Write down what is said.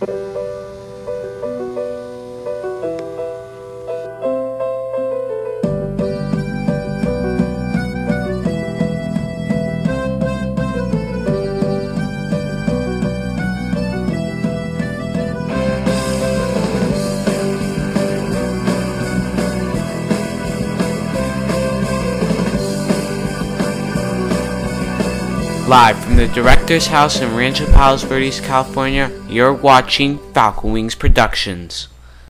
you. Live from the director's house in Rancho Palos Verdes, California, you're watching Falcon Wings Productions.